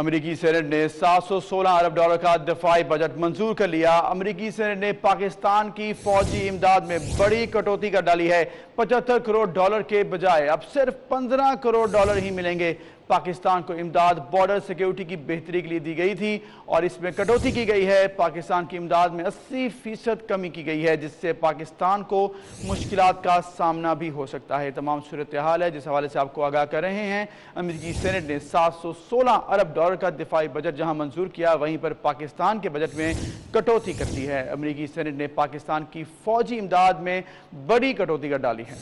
امریکی سینٹ نے سات سو سولہ ارب ڈالر کا دفاعی بجٹ منظور کر لیا۔ امریکی سینٹ نے پاکستان کی فوجی امداد میں بڑی کٹوتی کر ڈالی ہے۔ پچہتر کروڑ ڈالر کے بجائے اب صرف پندرہ کروڑ ڈالر ہی ملیں گے۔ پاکستان کو امداد بارڈر سیکیورٹی کی بہتری کے لیے دی گئی تھی اور اس میں کٹوتی کی گئی ہے۔ پاکستان کی امداد میں اسی فیصد کمی کی گئی ہے، جس سے پاکستان کو مشکلات کا سامنا بھی ہو سکتا ہے۔ تمام صورتحال ہے، جس حوالے سے آپ کو آگاہ کر رہے ہیں۔ امریکی جی، سینٹ نے سات سو سولہ ارب ڈالر کا دفاعی بجٹ جہاں منظور کیا، وہیں پر پاکستان کے بجٹ میں کٹوتی کرتی ہے۔ امریکی جی، سینٹ نے پاکستان کی فوجی امداد میں بڑی کٹوتی کر ڈالی ہے۔